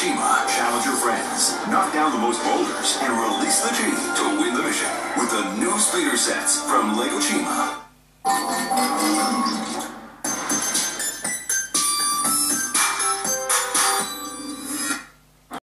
Chima, challenge your friends, knock down the most boulders, and release the Chi to win the mission with the new speeder sets from Lego Chima.